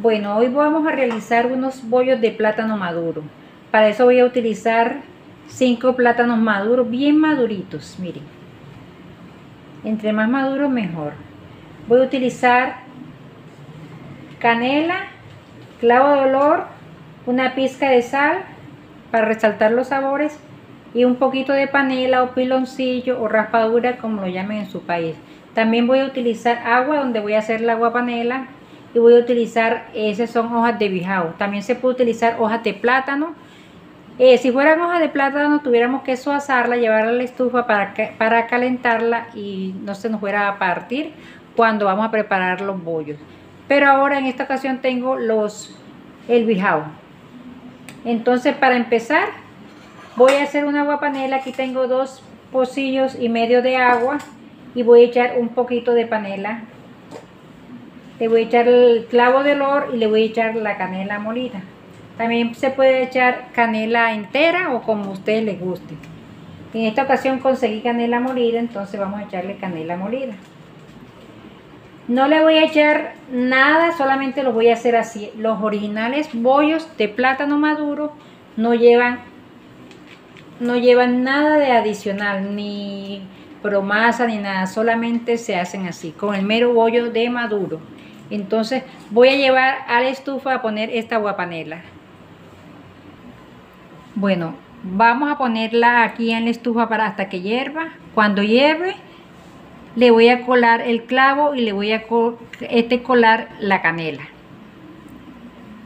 Bueno, hoy vamos a realizar unos bollos de plátano maduro. Para eso voy a utilizar cinco plátanos maduros, bien maduritos, miren. Entre más maduros mejor. Voy a utilizar canela, clavo de olor, una pizca de sal para resaltar los sabores y un poquito de panela o piloncillo o raspadura como lo llamen en su país. También voy a utilizar agua donde voy a hacer la agua panela y voy a utilizar, esas son hojas de bijao. También se puede utilizar hojas de plátano. Eh, si fueran hojas de plátano tuviéramos que asarla, llevarla a la estufa para, para calentarla y no se nos fuera a partir cuando vamos a preparar los bollos. Pero ahora en esta ocasión tengo los el bijao. Entonces para empezar voy a hacer una agua panela. Aquí tengo dos pocillos y medio de agua y voy a echar un poquito de panela le voy a echar el clavo de olor y le voy a echar la canela molida. También se puede echar canela entera o como a ustedes les guste. En esta ocasión conseguí canela molida entonces vamos a echarle canela molida. No le voy a echar nada solamente lo voy a hacer así. Los originales bollos de plátano maduro no llevan no llevan nada de adicional ni promasa ni nada, solamente se hacen así, con el mero bollo de maduro. Entonces voy a llevar a la estufa a poner esta guapanela. Bueno, vamos a ponerla aquí en la estufa para hasta que hierva. Cuando hierve, le voy a colar el clavo y le voy a este colar la canela.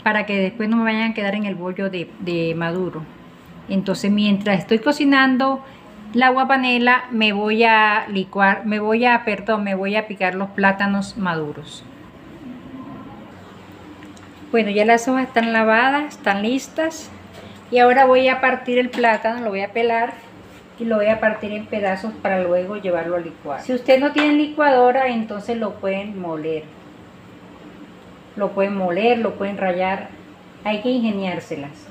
Para que después no me vayan a quedar en el bollo de, de maduro. Entonces mientras estoy cocinando la guapanela me voy a licuar, me voy a, perdón, me voy a picar los plátanos maduros. Bueno, ya las hojas están lavadas, están listas. Y ahora voy a partir el plátano, lo voy a pelar y lo voy a partir en pedazos para luego llevarlo a licuar. Si usted no tiene licuadora, entonces lo pueden moler. Lo pueden moler, lo pueden rayar. Hay que ingeniárselas.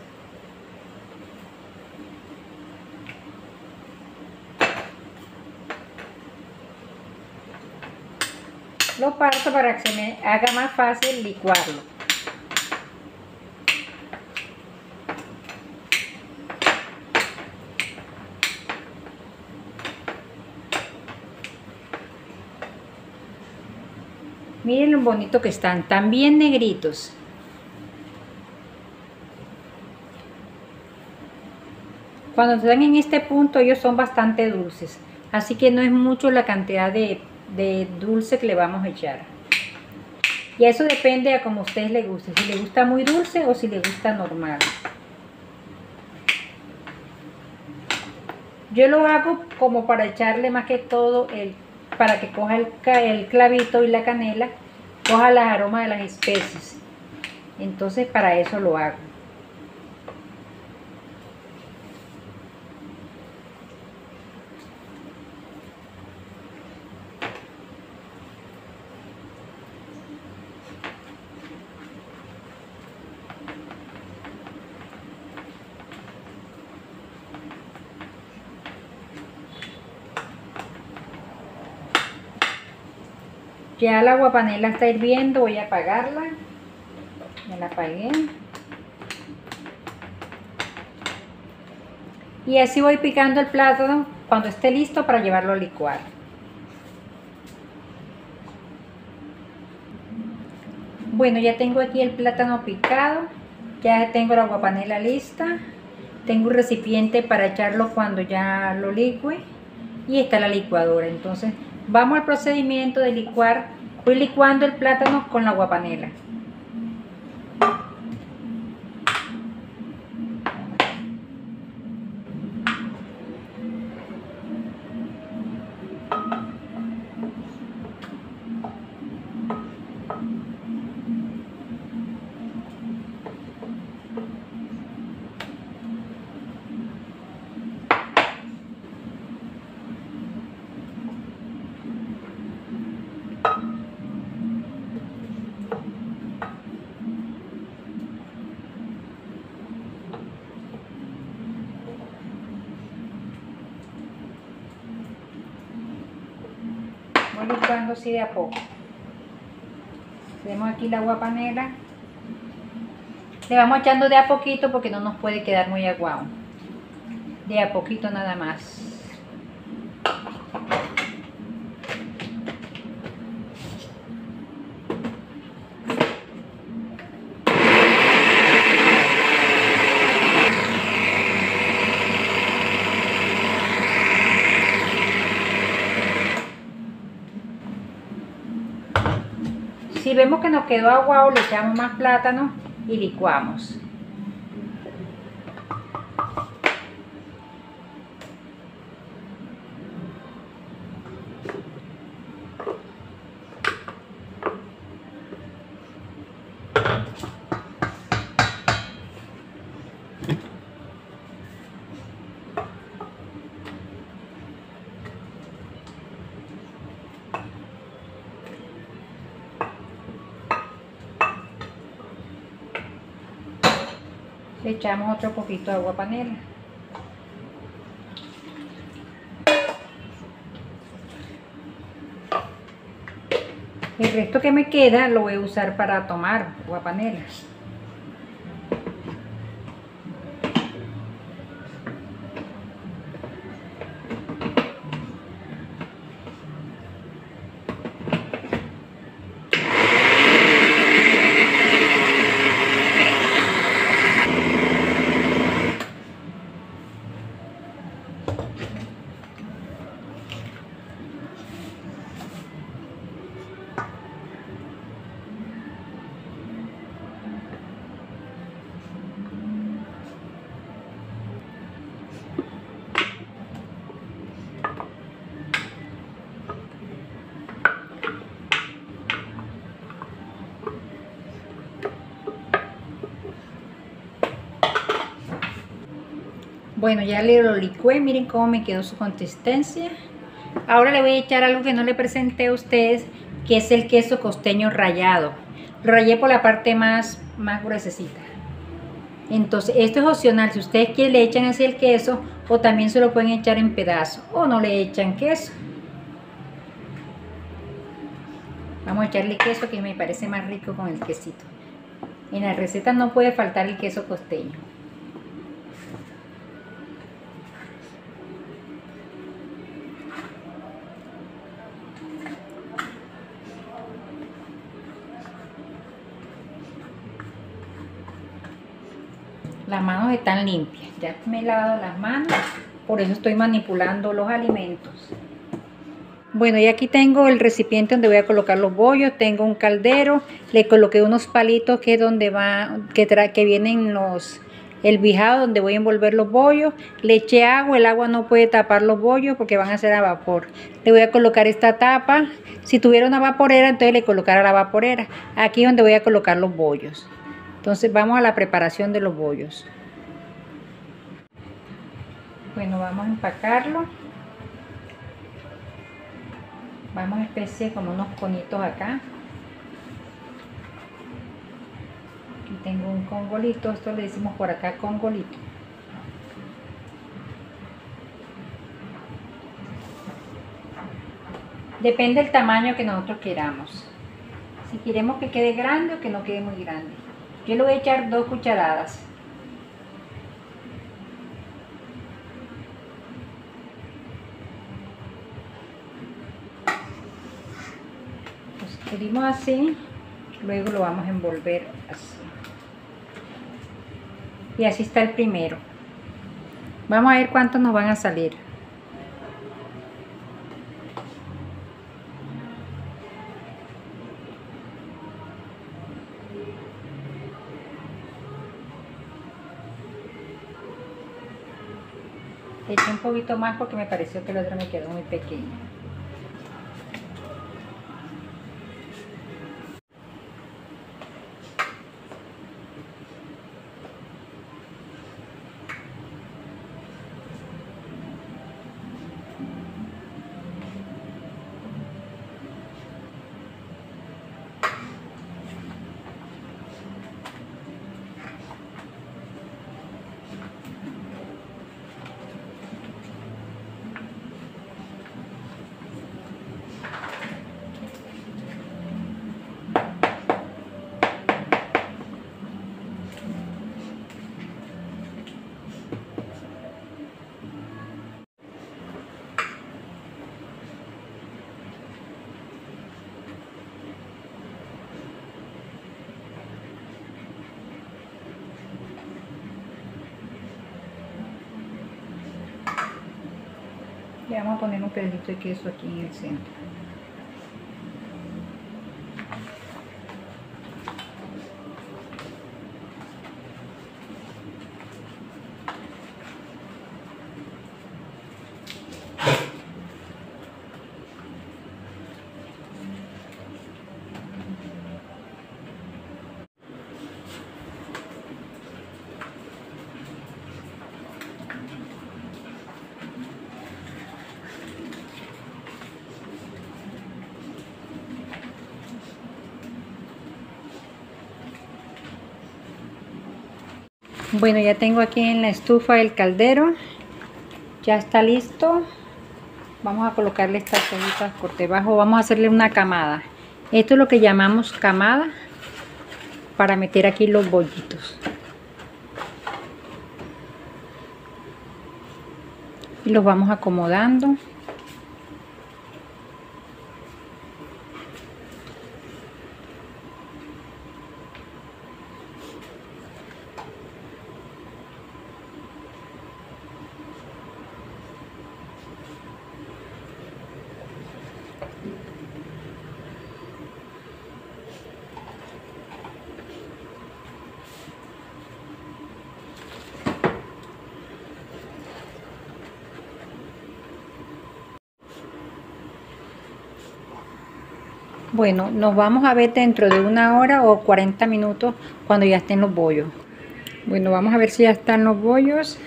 lo parto para que se me haga más fácil licuarlo. Miren lo bonito que están, también negritos. Cuando están en este punto ellos son bastante dulces, así que no es mucho la cantidad de de dulce que le vamos a echar. Y eso depende a como a ustedes les guste, si le gusta muy dulce o si le gusta normal. Yo lo hago como para echarle más que todo, el, para que coja el, el clavito y la canela, coja las aromas de las especies. Entonces para eso lo hago. Ya la guapanela está hirviendo, voy a apagarla. Ya la apagué. Y así voy picando el plátano cuando esté listo para llevarlo a licuar. Bueno, ya tengo aquí el plátano picado. Ya tengo la guapanela lista. Tengo un recipiente para echarlo cuando ya lo licue. Y está la licuadora. Entonces Vamos al procedimiento de licuar. Voy licuando el plátano con la guapanela. Voy licuando así de a poco. Tenemos aquí la agua panela Le vamos echando de a poquito porque no nos puede quedar muy aguado. De a poquito nada más. Si vemos que nos quedó aguado, le echamos más plátano y licuamos. Le echamos otro poquito de agua panela. El resto que me queda lo voy a usar para tomar agua panela. Bueno, ya le lo licué, miren cómo me quedó su consistencia. Ahora le voy a echar algo que no le presenté a ustedes, que es el queso costeño rallado. Lo rayé por la parte más, más gruesecita. Entonces, esto es opcional. Si ustedes quieren, le echan así el queso o también se lo pueden echar en pedazos o no le echan queso. Vamos a echarle queso que me parece más rico con el quesito. En la receta no puede faltar el queso costeño. Las manos están limpias. Ya me he lavado las manos, por eso estoy manipulando los alimentos. Bueno, y aquí tengo el recipiente donde voy a colocar los bollos. Tengo un caldero, le coloqué unos palitos que es donde va, que, que vienen los, el bijado donde voy a envolver los bollos. Le eché agua, el agua no puede tapar los bollos porque van a ser a vapor. Le voy a colocar esta tapa. Si tuviera una vaporera, entonces le colocara la vaporera. Aquí es donde voy a colocar los bollos. Entonces vamos a la preparación de los bollos. Bueno, vamos a empacarlo. Vamos a especie como unos conitos acá. Aquí tengo un congolito, esto le decimos por acá congolito. Depende del tamaño que nosotros queramos. Si queremos que quede grande o que no quede muy grande. Yo le voy a echar dos cucharadas. Lo así, luego lo vamos a envolver así. Y así está el primero. Vamos a ver cuántos nos van a salir. Eché un poquito más porque me pareció que el otro me quedó muy pequeño. Vamos a poner un pedacito de queso aquí en el centro. Bueno, ya tengo aquí en la estufa el caldero. Ya está listo. Vamos a colocarle estas hojitas por debajo. Vamos a hacerle una camada. Esto es lo que llamamos camada para meter aquí los bollitos. Y los vamos acomodando. Bueno, nos vamos a ver dentro de una hora o 40 minutos cuando ya estén los bollos. Bueno, vamos a ver si ya están los bollos.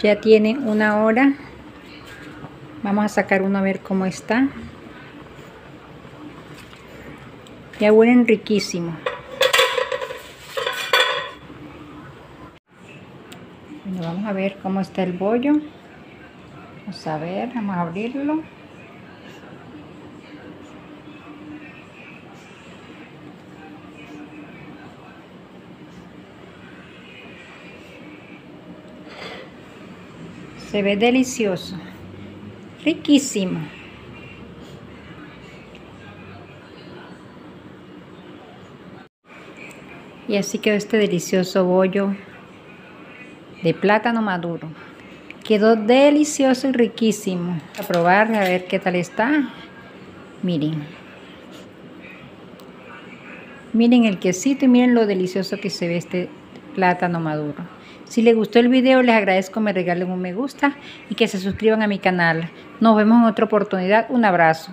Ya tienen una hora. Vamos a sacar uno a ver cómo está. Ya huelen riquísimo. Bueno, vamos a ver cómo está el bollo. Vamos a ver, vamos a abrirlo. Se ve delicioso. Riquísimo. Y así quedó este delicioso bollo de plátano maduro. Quedó delicioso y riquísimo. A probar, a ver qué tal está. Miren. Miren el quesito y miren lo delicioso que se ve este plátano maduro. Si les gustó el video, les agradezco me regalen un me gusta y que se suscriban a mi canal. Nos vemos en otra oportunidad. Un abrazo.